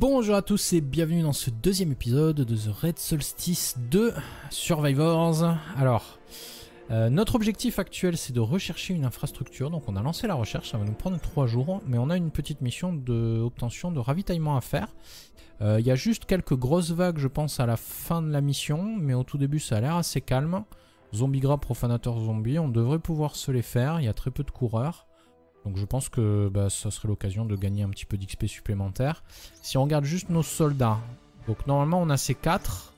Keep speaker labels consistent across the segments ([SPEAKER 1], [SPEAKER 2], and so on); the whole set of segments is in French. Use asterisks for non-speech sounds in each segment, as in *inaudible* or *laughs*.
[SPEAKER 1] Bonjour à tous et bienvenue dans ce deuxième épisode de The Red Solstice 2 Survivors. Alors, euh, notre objectif actuel c'est de rechercher une infrastructure, donc on a lancé la recherche, ça va nous prendre 3 jours, mais on a une petite mission d'obtention de, ravitaillement à faire. Euh, il y a juste quelques grosses vagues je pense à la fin de la mission, mais au tout début ça a l'air assez calme. Zombie gras, profanateur zombie, on devrait pouvoir se les faire, il y a très peu de coureurs. Donc je pense que bah, ça serait l'occasion de gagner un petit peu d'XP supplémentaire. Si on regarde juste nos soldats, donc normalement on a ces 4.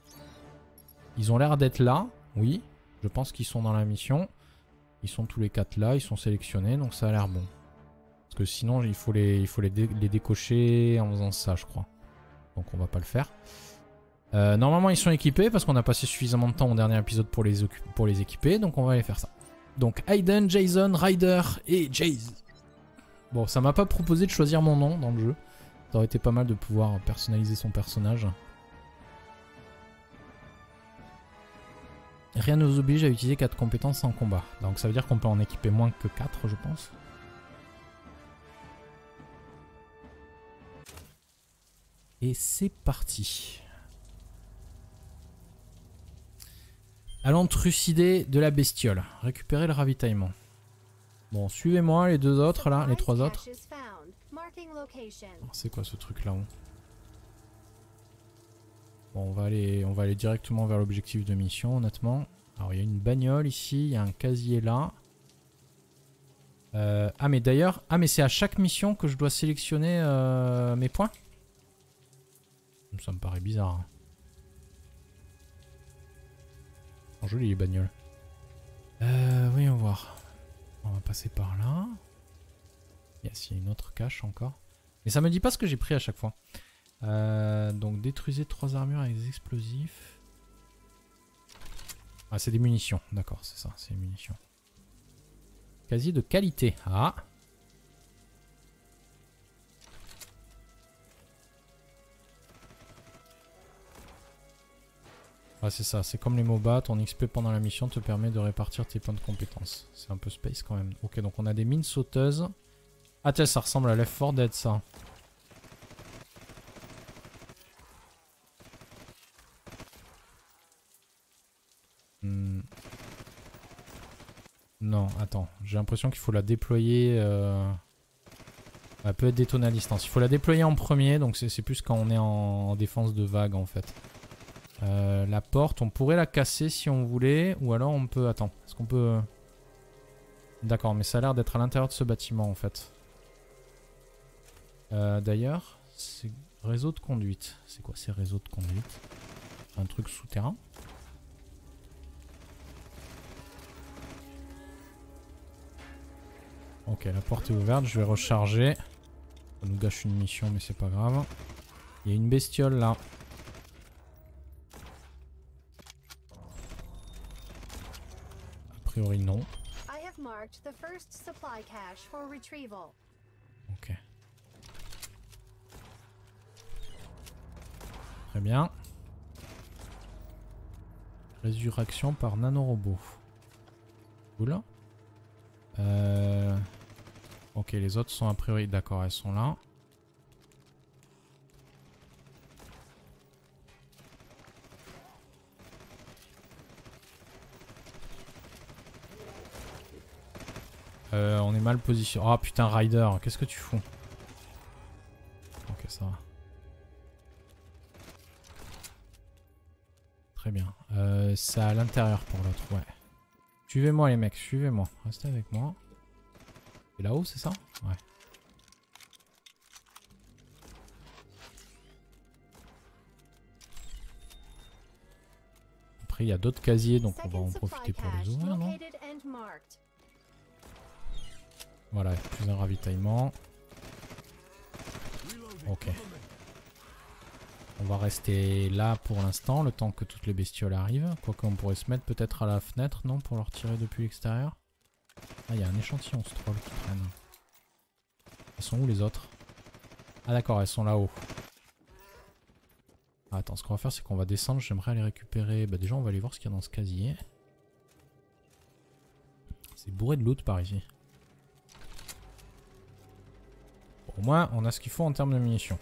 [SPEAKER 1] Ils ont l'air d'être là, oui. Je pense qu'ils sont dans la mission. Ils sont tous les 4 là, ils sont sélectionnés, donc ça a l'air bon. Parce que sinon, il faut, les, il faut les, décocher en faisant ça, je crois. Donc on va pas le faire. Euh, normalement, ils sont équipés parce qu'on a passé suffisamment de temps au dernier épisode pour les, pour les équiper, donc on va aller faire ça. Donc Hayden, Jason, Ryder et Jaze. Bon, ça m'a pas proposé de choisir mon nom dans le jeu. Ça aurait été pas mal de pouvoir personnaliser son personnage. Rien ne nous oblige à utiliser 4 compétences en combat. Donc ça veut dire qu'on peut en équiper moins que 4 je pense. Et c'est parti. Allons trucider de la bestiole. Récupérer le ravitaillement. Bon, suivez-moi les deux autres là, les trois autres. C'est quoi ce truc là-haut Bon, on va aller, on va aller directement vers l'objectif de mission, honnêtement. Alors, il y a une bagnole ici, il y a un casier là. Euh, ah, mais d'ailleurs, ah, mais c'est à chaque mission que je dois sélectionner euh, mes points Ça me paraît bizarre. Hein. Oh, joli les bagnoles. Euh, voyons voir. On va passer par là. Yes, il y a une autre cache encore. Mais ça me dit pas ce que j'ai pris à chaque fois. Euh, donc détruisez trois armures avec des explosifs. Ah, c'est des munitions. D'accord, c'est ça, c'est des munitions. Casier de qualité. Ah Ah c'est ça, c'est comme les MOBA, ton XP pendant la mission te permet de répartir tes points de compétence. C'est un peu space quand même. Ok, donc on a des mines sauteuses. Ah tiens, ça ressemble à Left 4 Dead ça. Hmm. Non, attends. J'ai l'impression qu'il faut la déployer... Euh... Elle peut être détonnée à distance. Il faut la déployer en premier, donc c'est plus quand on est en défense de vague en fait. Euh, la porte, on pourrait la casser si on voulait. Ou alors on peut... Attends, est-ce qu'on peut... D'accord, mais ça a l'air d'être à l'intérieur de ce bâtiment en fait. Euh, d'ailleurs, c'est réseau de conduite. C'est quoi ces réseaux de conduite? Un truc souterrain? Ok, la porte est ouverte, je vais recharger. Ça nous gâche une mission, mais c'est pas grave. Il y a une bestiole là. Priori non. Ok. Très bien. Résurrection par nanorobot. Oula. Euh... Ok, les autres sont a priori... D'accord, elles sont là. Euh, on est mal positionné. Oh putain, Rider, qu'est-ce que tu fous Ok, ça va. Très bien. Euh, c'est à l'intérieur pour l'autre, ouais. Suivez-moi les mecs, suivez-moi. Restez avec moi. Et là-haut, c'est ça Ouais. Après, il y a d'autres casiers, donc on va en profiter pour les ouvrir, non voilà, plus un ravitaillement. Ok. On va rester là pour l'instant, le temps que toutes les bestioles arrivent. Quoique on pourrait se mettre peut-être à la fenêtre, non Pour leur tirer depuis l'extérieur. Ah, il y a un échantillon, ce troll qui traîne. Elles sont où les autres? Ah d'accord, elles sont là-haut. Ah, attends, ce qu'on va faire, c'est qu'on va descendre. J'aimerais aller récupérer... Bah déjà, on va aller voir ce qu'il y a dans ce casier. C'est bourré de loot par ici. Au moins, on a ce qu'il faut en termes de munitions.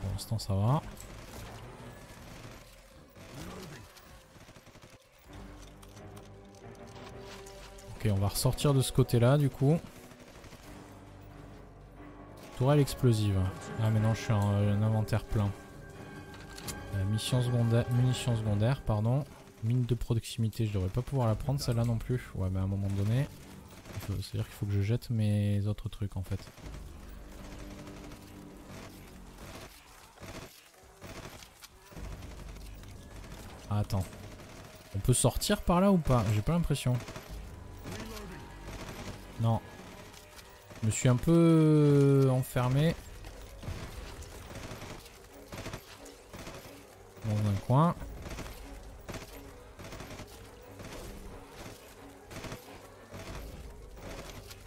[SPEAKER 1] Pour l'instant, ça va. Ok, on va ressortir de ce côté-là, du coup. Tourelle. Ah mais non, je suis en un inventaire plein. Euh, mission secondaire, munitions secondaires, pardon. Mine de proximité, je devrais pas pouvoir la prendre celle-là non plus. Ouais, mais à un moment donné, c'est-à-dire qu'il faut que je jette mes autres trucs en fait. Ah, attends. On peut sortir par là ou pas? J'ai pas l'impression. Non. Je me suis un peu enfermé. Dans un coin.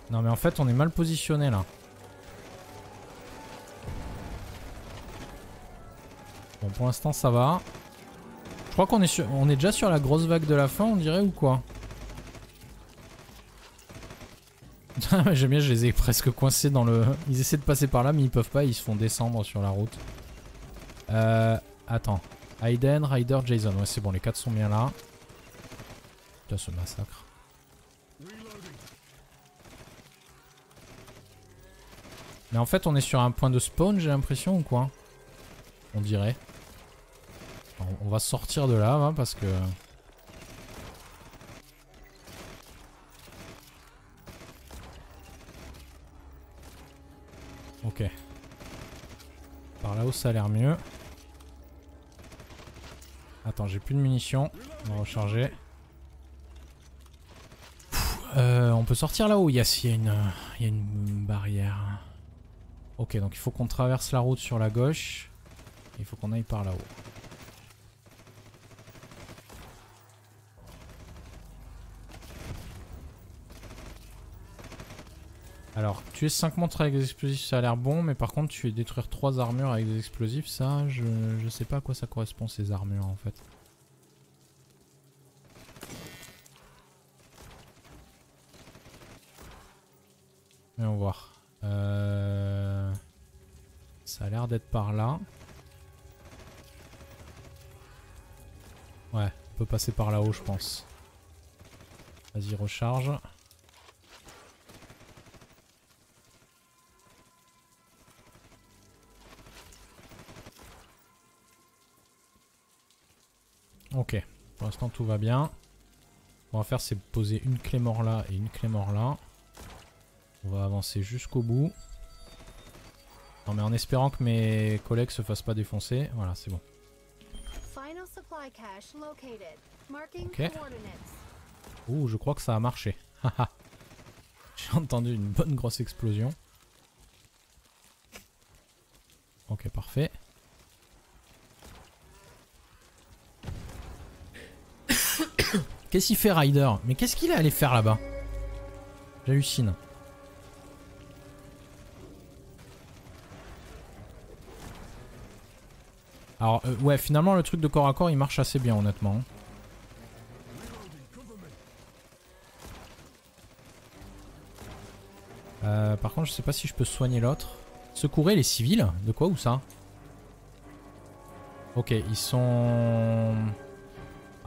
[SPEAKER 1] Non mais en fait on est mal positionné là. Bon pour l'instant ça va. Je crois qu'on est, sur... on est déjà sur la grosse vague de la fin on dirait ou quoi? *laughs* J'aime bien, je les ai presque coincés dans le... Ils essaient de passer par là mais ils peuvent pas, ils se font descendre sur la route. Euh... Attends. Aiden, Ryder, Jason. Ouais c'est bon, les quatre sont bien là. Putain ce massacre. Mais en fait, on est sur un point de spawn, j'ai l'impression, ou quoi? On dirait. on va sortir de là, hein, parce que... Ok. Par là-haut, ça a l'air mieux. Attends, j'ai plus de munitions. On va recharger. Euh, on peut sortir là-haut. Yes, il y, il y a une barrière. Ok, donc il faut qu'on traverse la route sur la gauche. Il faut qu'on aille par là-haut. Alors, tuer 5 monstres avec des explosifs, ça a l'air bon, mais par contre, tu détruire 3 armures avec des explosifs, ça, je, je sais pas à quoi ça correspond ces armures en fait. Va voir. Euh... Ça a l'air d'être par là. Ouais, on peut passer par là-haut, je pense. Vas-y, recharge. Ok, pour l'instant tout va bien. Ce qu'on va faire c'est poser une clé mort là et une clé mort là. On va avancer jusqu'au bout. Non mais en espérant que mes collègues se fassent pas défoncer. Voilà, c'est bon. Ok. Ouh, je crois que ça a marché. *laughs* J'ai entendu une bonne grosse explosion. Ok, parfait. Qu'est-ce qu'il fait Ryder Mais qu'est-ce qu'il est allé faire là-bas J'hallucine. Alors, euh, ouais, finalement, le truc de corps à corps, il marche assez bien, honnêtement. Euh, par contre, je sais pas si je peux soigner l'autre. Secourir les civils? De quoi ou ça? Ok, ils sont...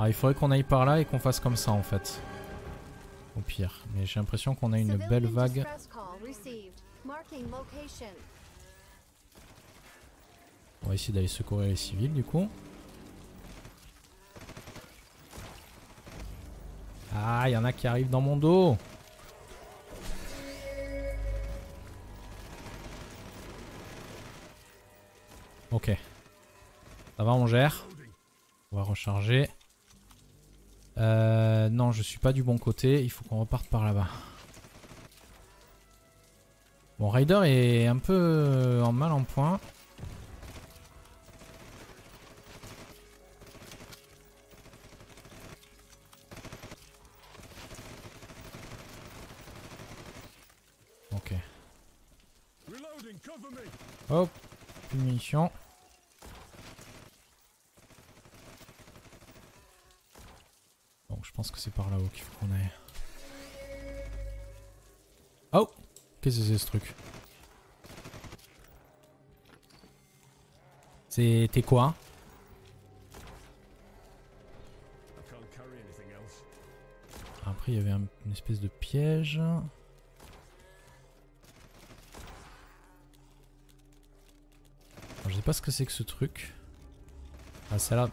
[SPEAKER 1] Ah, il faudrait qu'on aille par là et qu'on fasse comme ça, en fait. Au pire. Mais j'ai l'impression qu'on a une belle vague. On va essayer d'aller secourir les civils du coup. Ah, il y en a qui arrivent dans mon dos. Ok. Ça va, on gère. On va recharger. Euh, non, je suis pas du bon côté. Il faut qu'on reparte par là-bas. Bon, Ryder est un peu en mal en point. Hop, plus de munitions. Je pense que c'est par là-haut qu'il faut qu'on aille. Oh Qu'est-ce que c'est ce truc? T'es quoi? Après, il y avait un- une espèce de piège. Je sais pas ce que c'est que ce truc. Ah, ça là.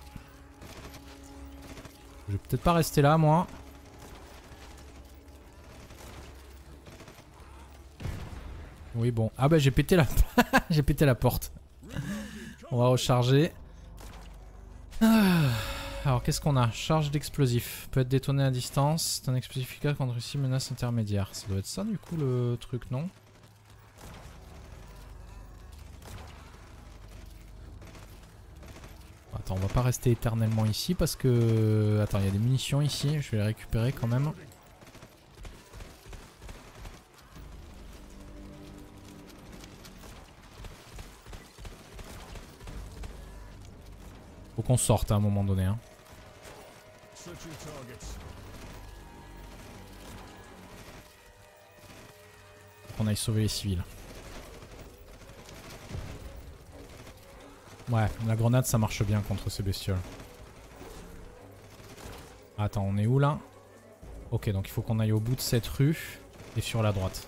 [SPEAKER 1] Vais peut-être pas rester là, moi. Oui, bon. Ah bah j'ai pété la... *laughs* j'ai pété la porte. On va recharger. Ah. Alors qu'est-ce qu'on a? Charge d'explosif. Peut être détonné à distance. C'est un explosif efficace contre ici menace intermédiaire. Ça doit être ça du coup le truc, non Attends, on va pas rester éternellement ici parce que... Attends, il y a des munitions ici. Je vais les récupérer quand même. Faut qu'on sorte à un moment donné. Hein. Qu'on aille sauver les civils. Ouais, la grenade ça marche bien contre ces bestioles. Attends, on est où là? Ok, donc il faut qu'on aille au bout de cette rue et sur la droite.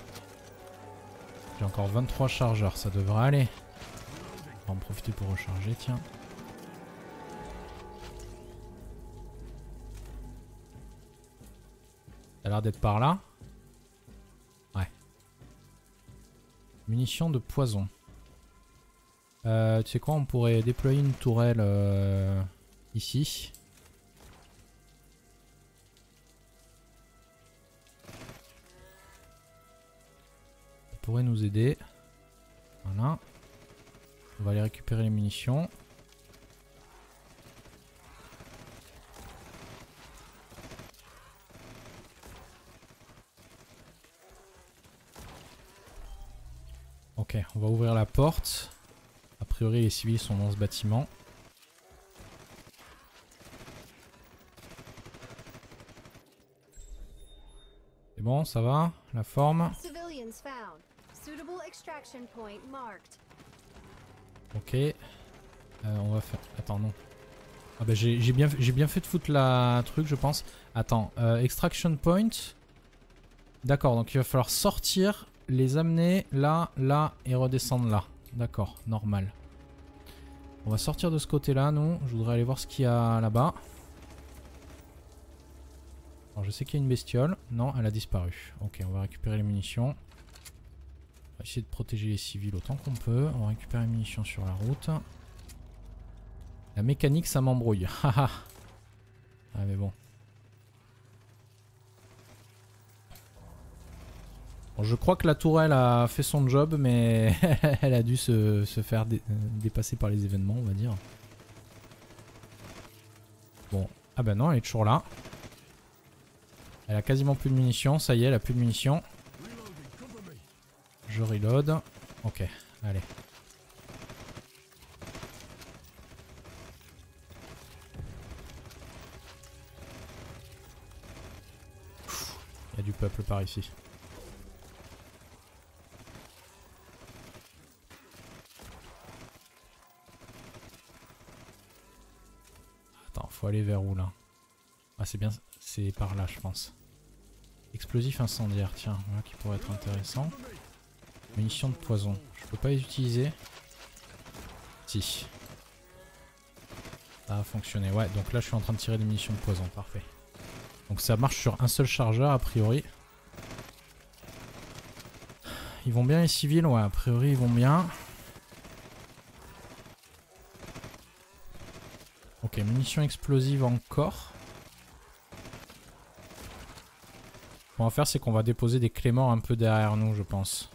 [SPEAKER 1] J'ai encore 23 chargeurs, ça devrait aller. On va en profiter pour recharger, tiens. Ça a l'air d'être par là? Ouais. Munitions de poison. Euh, tu sais quoi, on pourrait déployer une tourelle euh, ici. Ça pourrait nous aider. Voilà. On va aller récupérer les munitions. Ok, on va ouvrir la porte. A priori, les civils sont dans ce bâtiment. C'est bon, ça va La forme. Ok. Euh, on va faire... Attends, non. Ah bah j'ai bien, bien fait de foutre la truc, je pense. Attends, euh, extraction point. D'accord, donc il va falloir sortir, les amener là, là et redescendre là. D'accord, normal. On va sortir de ce côté-là, nous. Je voudrais aller voir ce qu'il y a là-bas. Alors je sais qu'il y a une bestiole. Non, elle a disparu. Ok, on va récupérer les munitions. On va essayer de protéger les civils autant qu'on peut. On va récupérer les munitions sur la route. La mécanique, ça m'embrouille. *laughs* ah mais bon. Je crois que la tourelle a fait son job, mais *laughs* elle a dû se, se faire dé- dépasser par les événements, on va dire. Bon, ah ben non, elle est toujours là. Elle a quasiment plus de munitions, ça y est, elle a plus de munitions. Je reload. Ok, allez. Il y a du peuple par ici. Aller vers où là Ah c'est bien, c'est par là je pense. Explosif incendiaire, tiens, qui pourrait être intéressant. Munitions de poison, je peux pas les utiliser. Si. Ça a fonctionné, ouais, donc là je suis en train de tirer des munitions de poison, parfait. Donc ça marche sur un seul chargeur a priori. Ils vont bien les civils, ouais, a priori ils vont bien. Munitions explosives encore. Ce qu'on va faire, c'est qu'on va déposer des clés morts un peu derrière nous, je pense.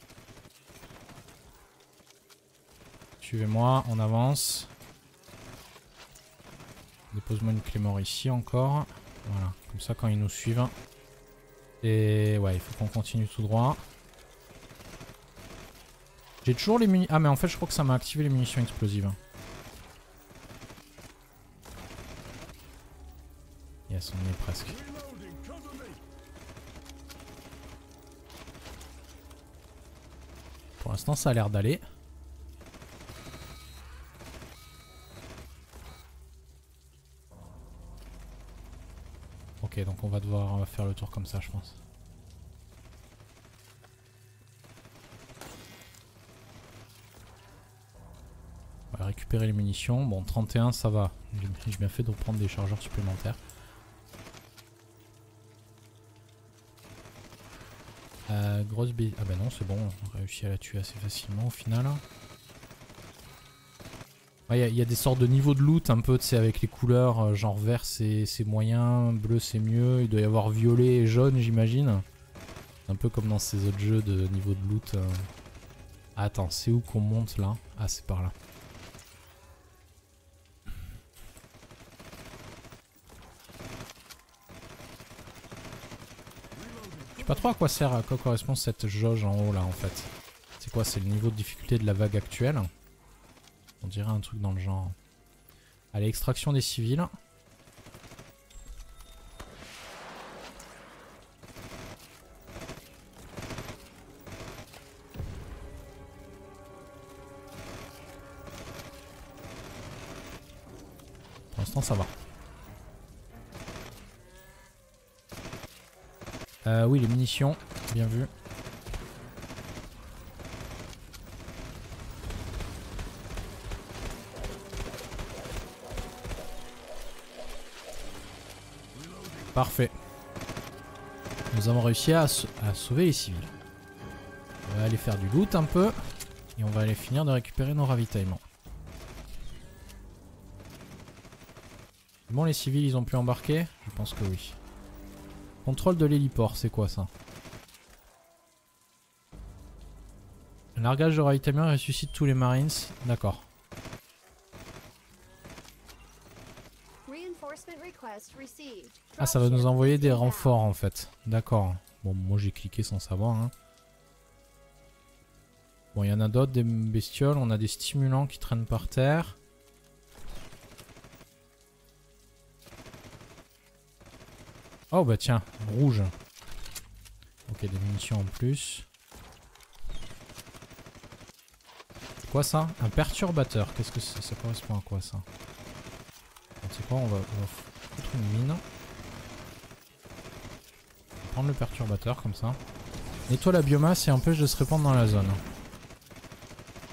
[SPEAKER 1] Suivez-moi, on avance. Dépose-moi une clé mort ici encore. Voilà, comme ça quand ils nous suivent. Et ouais, il faut qu'on continue tout droit. J'ai toujours les munitions... Ah mais en fait je crois que ça m'a activé les munitions explosives. on est presque. Pour l'instant, ça a l'air d'aller. Ok, donc on va devoir euh, faire le tour comme ça, je pense. On va récupérer les munitions. Bon, 31, ça va. J'ai bien fait de prendre des chargeurs supplémentaires. Euh, grosse. Ah bah non, c'est bon, on a réussi à la tuer assez facilement au final. Il y, a- des sortes de niveaux de loot un peu, tu sais, avec les couleurs, euh, genre vert c'est c'est moyen, bleu c'est mieux, il doit y avoir violet et jaune j'imagine. Un peu comme dans ces autres jeux de niveau de loot. euh. Ah, attends, c'est où qu'on monte là? Ah, c'est par là. Pas trop à quoi sert, à quoi correspond cette jauge en haut là en fait. C'est quoi? C'est le niveau de difficulté de la vague actuelle? On dirait un truc dans le genre. Allez, extraction des civils. Pour l'instant, ça va. Euh, oui, les munitions, bien vu. Parfait. Nous avons réussi à, à sauver les civils. On va aller faire du loot un peu. Et on va aller finir de récupérer nos ravitaillements. Bon, les civils, ils ont pu embarquer? Je pense que oui. Contrôle de l'héliport, c'est quoi ça largage de ravitaillement ressuscite tous les marines. D'accord. Ah, ça va nous envoyer des renforts en fait. D'accord. Bon, moi j'ai cliqué sans savoir. hein. Bon, il y en a d'autres, des bestioles. On a des stimulants qui traînent par terre. Oh bah tiens, rouge. Ok, des munitions en plus. Quoi ça? Un perturbateur. Qu'est-ce que c'est? Ça correspond à quoi ça? C'est quoi On va, on va foutre une mine. Prendre le perturbateur comme ça. Nettoie la biomasse et empêche de se répandre dans la zone.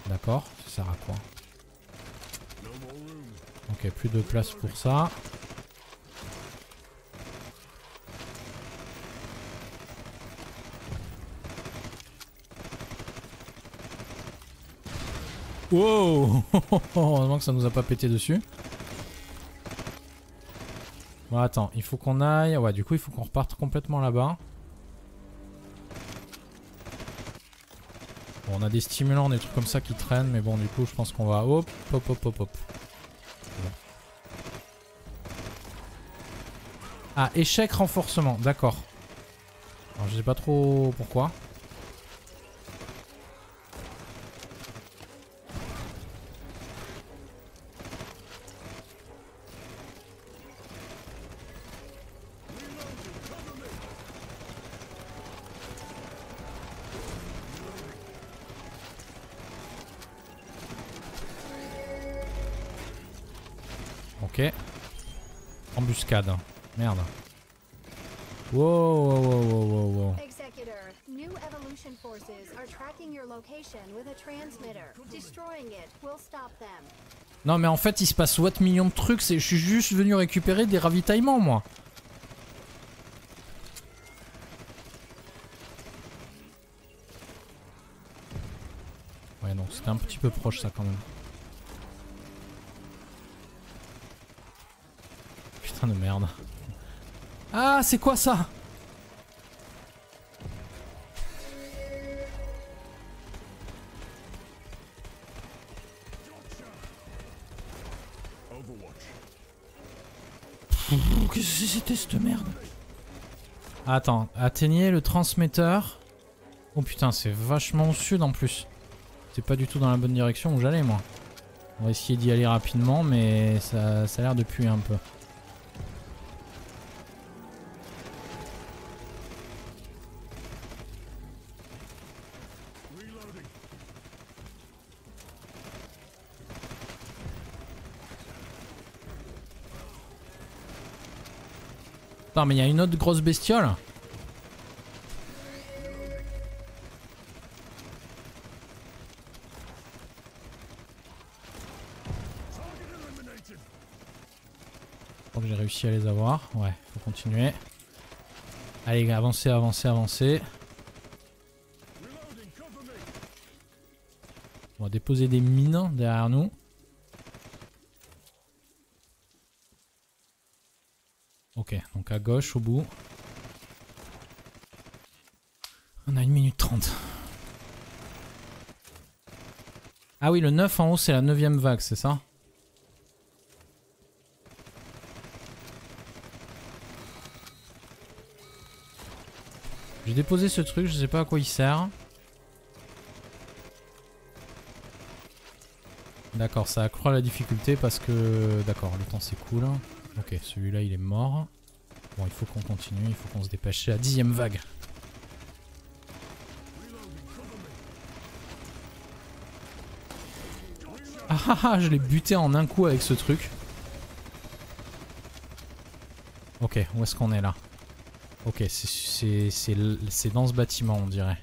[SPEAKER 1] D'accord, ça sert à quoi? Ok, plus de place pour ça. Wow *laughs* Heureusement que ça nous a pas pété dessus. Bon attends, il faut qu'on aille... Ouais du coup il faut qu'on reparte complètement là-bas. Bon, on a des stimulants, des trucs comme ça qui traînent, mais bon du coup je pense qu'on va... Hop, hop, hop, hop, hop. Ah, échec renforcement, d'accord. Alors je sais pas trop pourquoi. Ok. Embuscade. Merde. Wow, wow, wow, wow, wow, wow.
[SPEAKER 2] Executor, new evolution forces are tracking your location with a transmitter. Destroying it will stop them.
[SPEAKER 1] Non mais en fait il se passe what millions de trucs, je suis juste venu récupérer des ravitaillements moi. Ouais donc c'était un petit peu proche ça quand même. De merde. Ah c'est quoi ça? Qu'est-ce que c'était cette merde? Attends, atteignez le transmetteur. Oh putain, c'est vachement au sud en plus. C'est pas du tout dans la bonne direction où j'allais moi. On va essayer d'y aller rapidement, mais ça, ça a l'air de puer un peu. Mais il y a une autre grosse bestiole. Que j'ai réussi à les avoir. Ouais, faut continuer. Allez, avancez, avancez, avancez. On va déposer des mines derrière nous. Ok, donc à gauche, au bout. On a une minute trente. Ah oui, le 9 en haut, c'est la neuvième vague, c'est ça? J'ai déposé ce truc, je sais pas à quoi il sert. D'accord, ça accroît la difficulté parce que... D'accord, le temps s'écoule. Ok, celui-là il est mort. Bon, il faut qu'on continue, il faut qu'on se dépêche. La dixième vague. Ah ah ah, je l'ai buté en un coup avec ce truc. Ok, où est-ce qu'on est là? Ok, c'est dans ce bâtiment on dirait.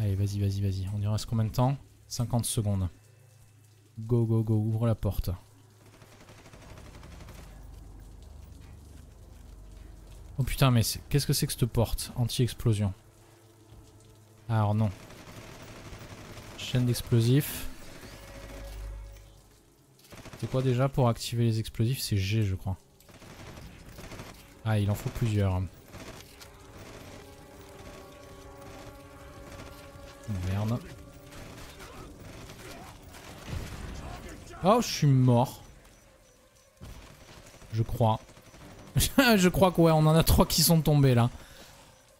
[SPEAKER 1] Allez, vas-y, vas-y, vas-y. On y reste combien de temps? 50 secondes. Go, go, go, ouvre la porte. Oh putain, mais qu'est-ce que c'est que cette porte Anti-explosion? Alors non. Chaîne d'explosifs. C'est quoi déjà pour activer les explosifs? C'est G je crois. Ah, il en faut plusieurs. Merde. Oh, je suis mort. Je crois. *laughs* je crois que ouais, on en a trois qui sont tombés là.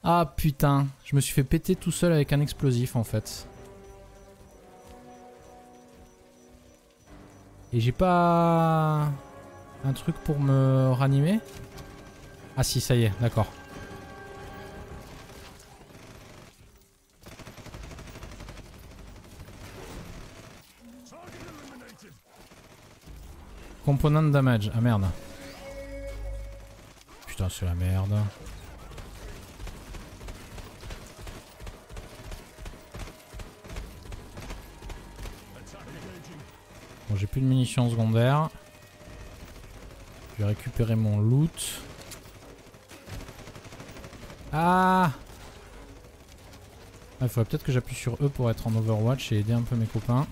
[SPEAKER 1] Ah putain, je me suis fait péter tout seul avec un explosif en fait. Et j'ai pas un truc pour me ranimer? Ah si, ça y est, d'accord. Component damage. Ah merde. Putain, c'est la merde. Bon, j'ai plus de munitions secondaires. Je vais récupérer mon loot. Ah Il faudrait peut-être que j'appuie sur E pour être en Overwatch et aider un peu mes copains.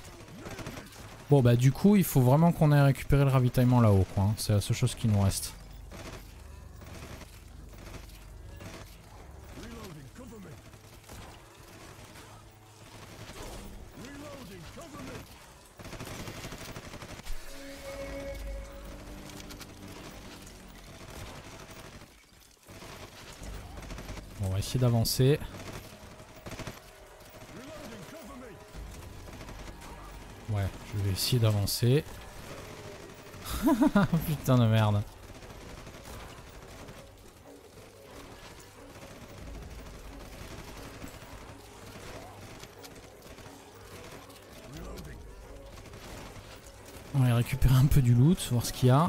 [SPEAKER 1] Bon bah du coup il faut vraiment qu'on ait récupéré le ravitaillement là-haut quoi. Hein. C'est la seule chose qui nous reste. D'avancer. Ouais, je vais essayer d'avancer. *laughs* Putain de merde. On va récupérer un peu du loot, voir ce qu'il y a.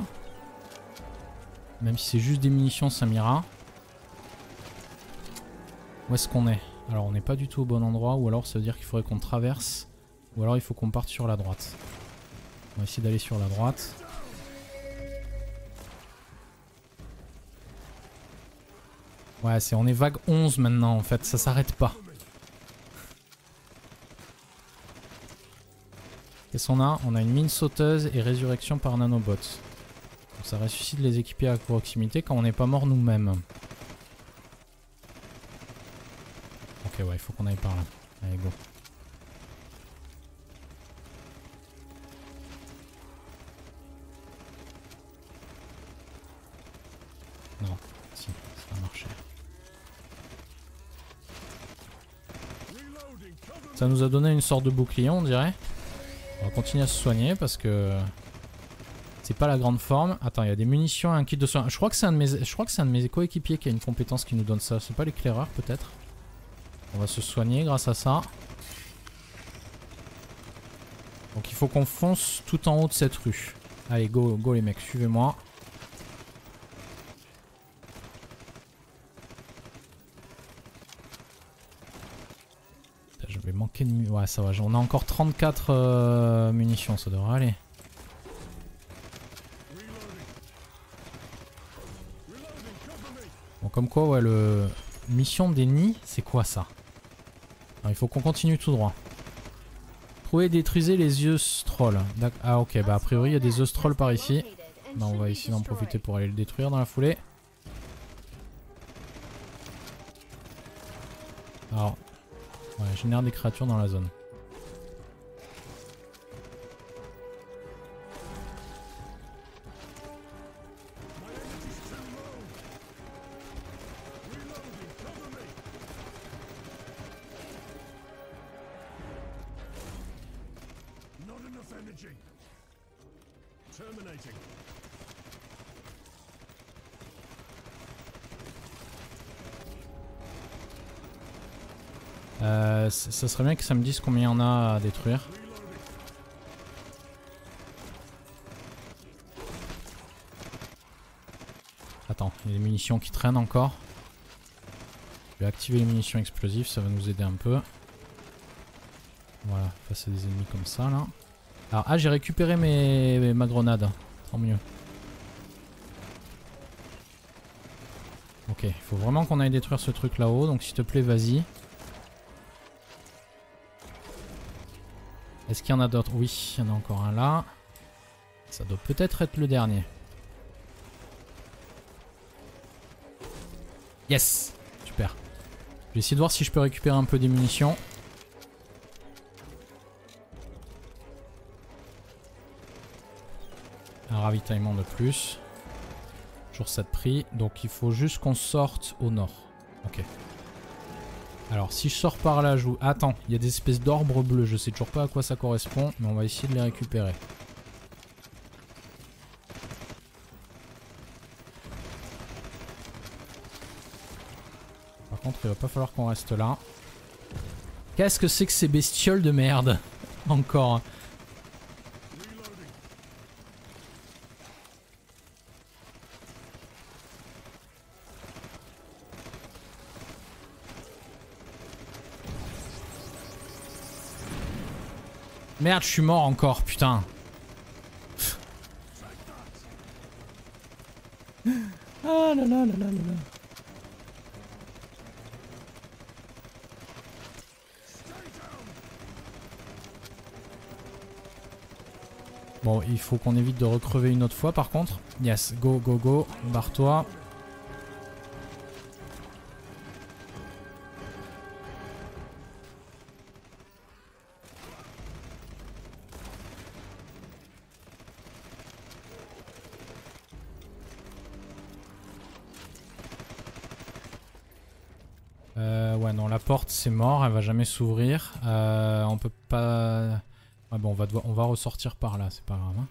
[SPEAKER 1] Même si c'est juste des munitions, ça m'ira. Où est-ce qu'on est? Alors on n'est pas du tout au bon endroit ou alors ça veut dire qu'il faudrait qu'on traverse ou alors il faut qu'on parte sur la droite. On va essayer d'aller sur la droite. Ouais, c'est on est vague 11 maintenant en fait, ça s'arrête pas. Qu'est-ce qu'on a? On a une mine sauteuse et résurrection par nanobot. Donc ça ressuscite les équipiers à proximité quand on n'est pas mort nous-mêmes. Ok, ouais, il faut qu'on aille par là. Allez, go. Non, si, ça a marché. Ça nous a donné une sorte de bouclier, on dirait. On va continuer à se soigner parce que c'est pas la grande forme. Attends, il y a des munitions et un kit de soin. Je crois que c'est un de mes, mes coéquipiers qui a une compétence qui nous donne ça. C'est pas l'éclaireur peut-être? On va se soigner grâce à ça. Donc il faut qu'on fonce tout en haut de cette rue. Allez, go, go les mecs, suivez-moi. Je vais manquer de munitions. Ouais, ça va, on a encore 34 euh, munitions, ça devrait aller. Bon, comme quoi, ouais, le... Mission des nids, c'est quoi ça? Il faut qu'on continue tout droit. Trouver et détruisez les yeux trolls. Ah ok, bah a priori il y a des œufs trolls par ici. Bah, on va essayer d'en profiter pour aller le détruire dans la foulée. Alors, ouais, génère des créatures dans la zone. Ça serait bien que ça me dise combien il y en a à détruire. Attends, il y a des munitions qui traînent encore. Je vais activer les munitions explosives, ça va nous aider un peu. Voilà, face à des ennemis comme ça là. Alors, ah, j'ai récupéré mes, ma grenade. Tant mieux. Ok, il faut vraiment qu'on aille détruire ce truc là-haut, donc s'il te plaît, vas-y. Est-ce qu'il y en a d'autres? Oui, il y en a encore un là. Ça doit peut-être être le dernier. Yes Super. Je vais essayer de voir si je peux récupérer un peu des munitions. Un ravitaillement de plus. Toujours ça de prix. Donc il faut juste qu'on sorte au nord. Ok. Alors si je sors par là, je vous... Attends, il y a des espèces d'orbres bleus. Je sais toujours pas à quoi ça correspond, mais on va essayer de les récupérer. Par contre, il va pas falloir qu'on reste là. Qu'est-ce que c'est que ces bestioles de merde? *laughs* Encore. Merde, je suis mort encore, putain. Ah là là là là là là. Bon, il faut qu'on évite de recrever une autre fois par contre. Yes, go, go, go. Barre-toi. C'est mort, elle va jamais s'ouvrir. Euh, on peut pas. Bon, on va, devoir- on va ressortir par là, c'est pas grave. hein.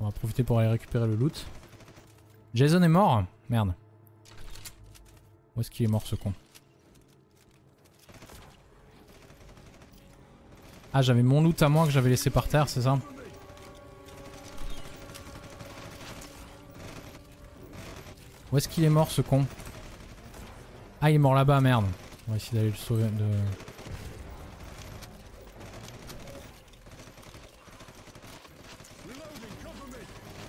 [SPEAKER 1] On va profiter pour aller récupérer le loot. Jason est mort Merde. Où est-ce qu'il est mort ce con? Ah, j'avais mon loot à moi que j'avais laissé par terre, c'est ça? Où est-ce qu'il est mort ce con Ah il est mort là-bas merde. On va essayer d'aller le sauver.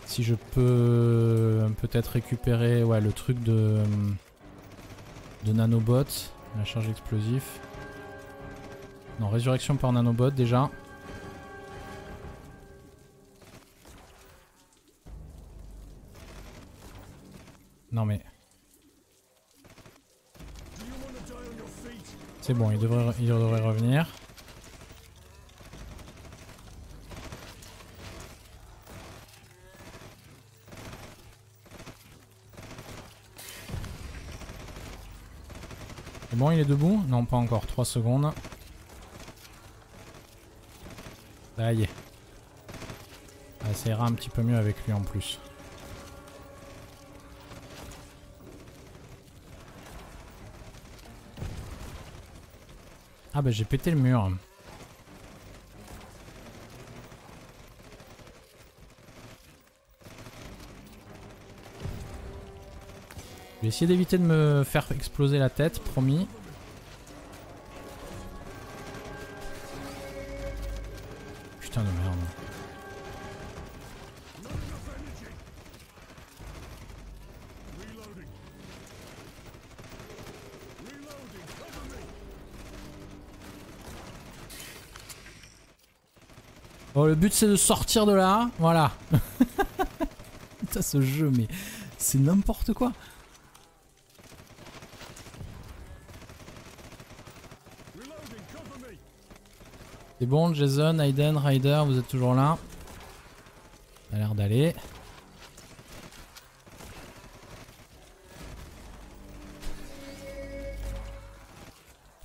[SPEAKER 1] Si je peux peut-être récupérer ouais, le truc de, de nanobot, la charge explosif. Non, résurrection par nanobot déjà. Mais... C'est bon, il devrait, il devrait revenir. C'est bon, il est debout? Non, pas encore. 3 secondes. Ça y est. Ça ira un petit peu mieux avec lui en plus. Ah bah j'ai pété le mur. Je vais essayer d'éviter de me faire exploser la tête, promis. But c'est de sortir de là. Voilà. *laughs* Putain, ce jeu, mais c'est n'importe quoi. C'est bon, Jason, Aiden, Ryder, vous êtes toujours là. Ça a l'air d'aller.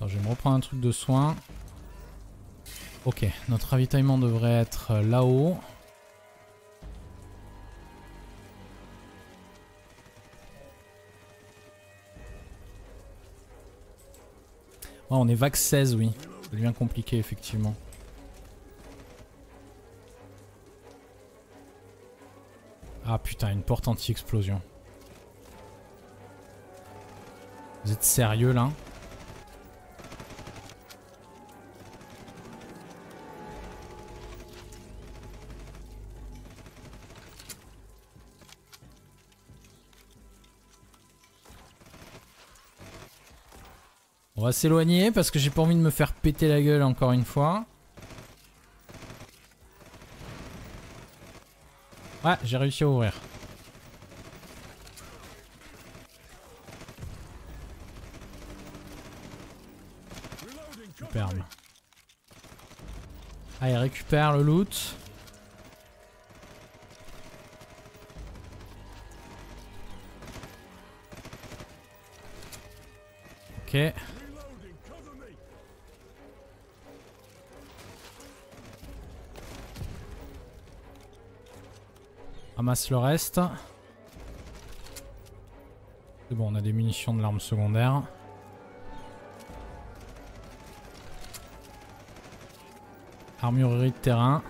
[SPEAKER 1] Je vais me reprendre un truc de soin. Ok, notre ravitaillement devrait être euh, là-haut. Ouais, on est vague 16, oui. Ça devient compliqué, effectivement. Ah putain, une porte anti-explosion. Vous êtes sérieux là va s'éloigner parce que j'ai pas envie de me faire péter la gueule encore une fois. Ouais, j'ai réussi à ouvrir. Superbe. Allez, récupère le loot. Ok. Ramasse le reste. C'est bon, on a des munitions de l'arme secondaire. Armurerie de terrain.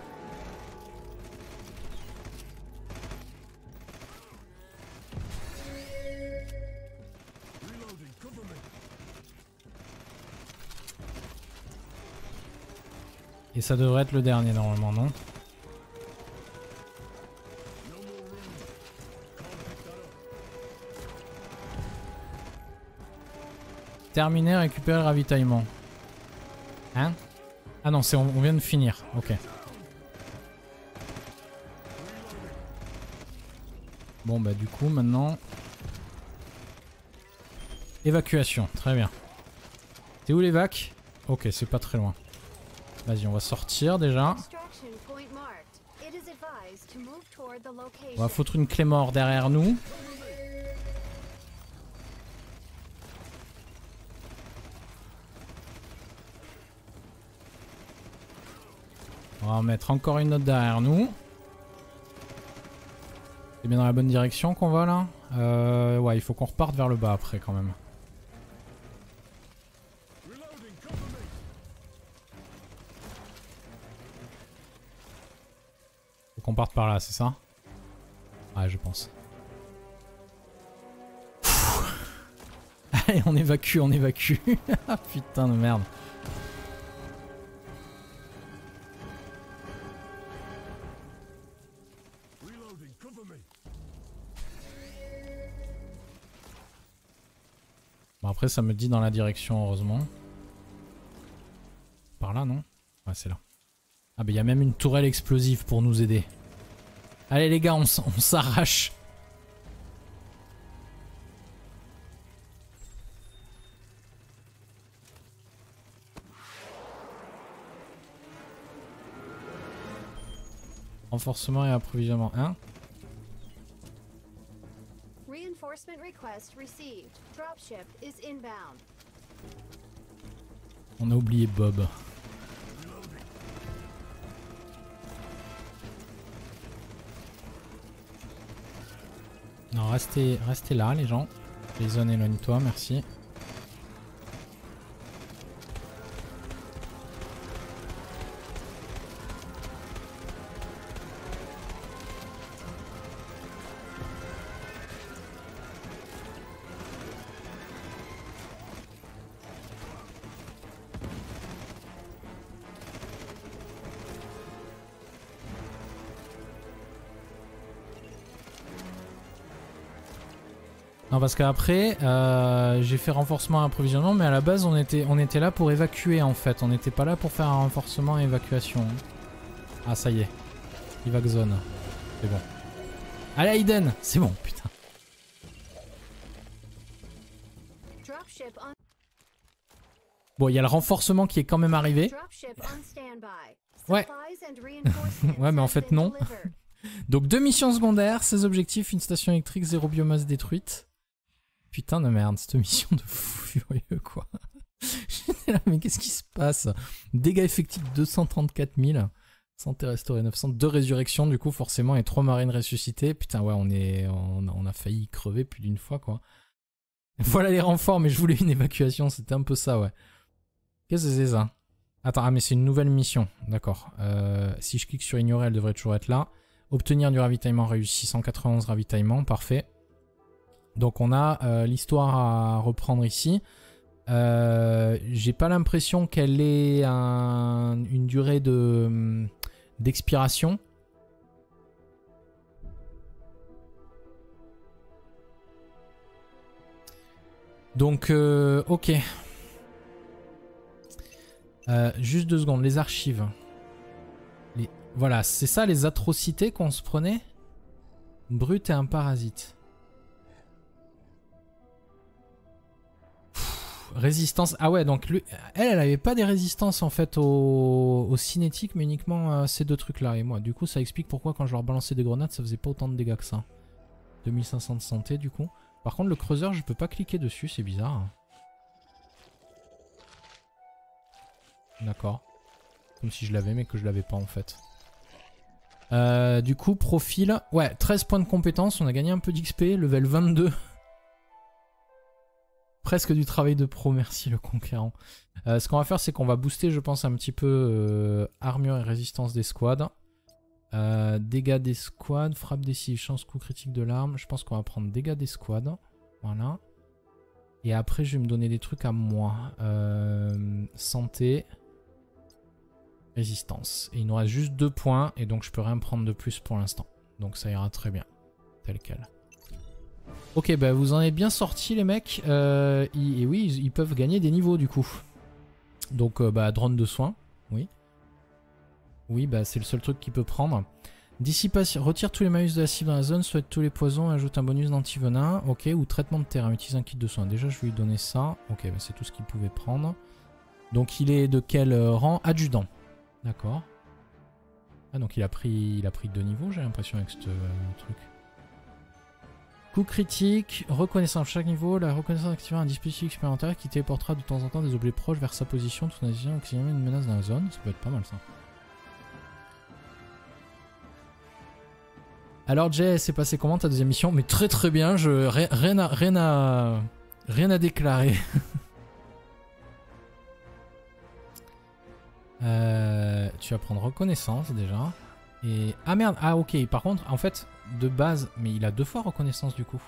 [SPEAKER 1] Et ça devrait être le dernier normalement, non?
[SPEAKER 3] Up.
[SPEAKER 1] Terminé, récupérer le ravitaillement. Hein? Ah non, c'est on, on vient de finir. Ok. Bon bah du coup maintenant... Évacuation, très bien. T'es où l'évac? Ok, c'est pas très loin. Vas-y, on va sortir déjà. On va foutre une clé mort derrière nous. On va en mettre encore une autre derrière nous. C'est bien dans la bonne direction qu'on va là euh, Ouais, il faut qu'on reparte vers le bas après quand même. Faut qu'on parte par là, c'est ça? Ouais, je pense. *laughs* Allez, on évacue, on évacue. *laughs* Ah, Putain de merde. Après ça me dit dans la direction heureusement. Par là non? Ouais c'est là. Ah bah il y a même une tourelle explosive pour nous aider. Allez les gars on s'arrache. Renforcement et approvisionnement 1.
[SPEAKER 2] Reinforcement
[SPEAKER 1] On a oublié Bob. Non, restez, là, les gens. Jason, éloigne-toi, merci. Non, parce qu'après, euh, j'ai fait renforcement et approvisionnement, mais à la base, on était, on était là pour évacuer en fait. On n'était pas là pour faire un renforcement et évacuation. Ah, ça y est. Evac zone. C'est bon. Allez, Aiden C'est bon, putain. Bon, il y a le renforcement qui est quand même arrivé. Ouais. *laughs* Ouais, mais en fait, non. *laughs* Donc, deux missions secondaires, 16 objectifs, une station électrique, zéro biomasse détruite. Putain de merde, cette mission de fou furieux, quoi. *laughs* Là, mais qu'est-ce qui se passe? Dégâts effectifs 234 000. Santé restaurée 900. Deux résurrections, du coup, forcément, et trois marines ressuscitées. Putain, ouais, on, est, on, a- failli crever plus d'une fois, quoi. *laughs* Voilà les renforts, mais je voulais une évacuation, c'était un peu ça, ouais. Qu'est-ce que c'est ça? Attends, ah, mais c'est une nouvelle mission, d'accord. Euh, si je clique sur ignorer, elle devrait toujours être là. Obtenir du ravitaillement réussi, 191 ravitaillements, parfait. Donc on a euh, l'histoire à reprendre ici. Euh, J'ai pas l'impression qu'elle ait un- une durée hum, d'expiration. Donc euh, ok. Juste deux secondes, les archives. Voilà, c'est ça les atrocités qu'on se prenait? Brut et un parasite. Résistance. Ah ouais, donc elle, elle avait pas des résistances en fait au, au cinétique, mais uniquement euh, ces deux trucs-là. Et moi, du coup, ça explique pourquoi quand je leur balançais des grenades, ça faisait pas autant de dégâts que ça. 2500 de santé, du coup. Par contre, le creuseur, je peux pas cliquer dessus, c'est bizarre. D'accord. Comme si je l'avais, mais que je l'avais pas en fait. Euh, du coup, profil. Ouais, 13 points de compétence. On a gagné un peu d'XP. Level 22. Presque du travail de pro. Merci le conquérant. Euh, ce qu'on va faire, c'est qu'on va booster, je pense, un petit peu euh, armure et résistance des squads. Euh, dégâts des squads. Frappe décisive. Chance coup critique de l'arme. Je pense qu'on va prendre dégâts des squads. Voilà. Et après, je vais me donner des trucs à moi. Santé. Résistance. Et il nous reste juste deux points. Et donc, je peux rien prendre de plus pour l'instant. Donc, ça ira très bien. Tel quel. Ok, bah vous en avez bien sorti, les mecs. Euh, et oui, ils, peuvent gagner des niveaux, du coup. Donc, euh, bah, drone de soins. Oui. Oui, bah, c'est le seul truc qu'il peut prendre. Dissipation. Retire tous les malus de la cible dans la zone, souhaite tous les poisons, ajoute un bonus d'antivenin. Ok, ou traitement de terrain, utilise un kit de soins. Déjà, je vais lui donner ça. Ok, bah, c'est tout ce qu'il pouvait prendre. Donc, il est de quel euh, rang? Adjudant. D'accord. Ah, donc il a pris, il a pris deux niveaux, j'ai l'impression, avec ce truc. Coup critique, reconnaissance chaque niveau. La reconnaissance activera un dispositif expérimentaire qui téléportera de temps en temps des objets proches vers sa position tout en agissant oxygéner une menace dans la zone. Ça peut être pas mal ça. Alors Jay, c'est passé comment ta deuxième mission? Mais très très bien, je ri- rien à rien à rien à déclarer. *laughs* Euh, tu vas prendre reconnaissance déjà. Et ah merde, ah ok. Par contre, en fait, de base, mais il a deux fois reconnaissance du coup.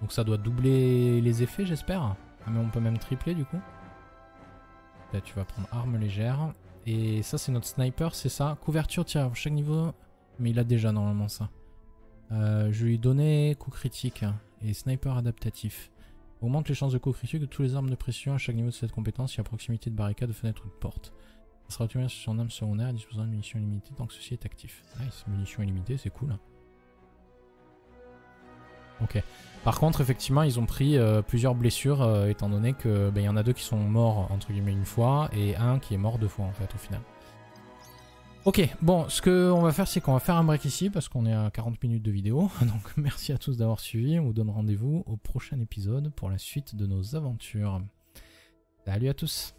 [SPEAKER 1] Donc ça doit doubler les effets, j'espère. Ah, mais on peut même tripler du coup. Là, tu vas prendre arme légère. Et ça, c'est notre sniper, c'est ça. Couverture, tir à chaque niveau. Mais il a déjà normalement ça. Euh, je lui donner coup critique et sniper adaptatif. Augmente les chances de coup critique de tous les armes de pression à chaque niveau de cette compétence si à proximité de barricades, de fenêtres ou de portes. Sera optimisé sur son arme secondaire disposant de munitions illimitées tant que ceci est actif. Nice, munitions illimitées, c'est cool. Ok. Par contre, effectivement, ils ont pris euh, plusieurs blessures euh, étant donné que ben, il y en a deux qui sont morts entre guillemets une fois et un qui est mort deux fois en fait au final. Ok, bon, ce qu'on va faire, c'est qu'on va faire un break ici parce qu'on est à 40 minutes de vidéo. *laughs* Donc, merci à tous d'avoir suivi. On vous donne rendez-vous au prochain épisode pour la suite de nos aventures. Salut à tous!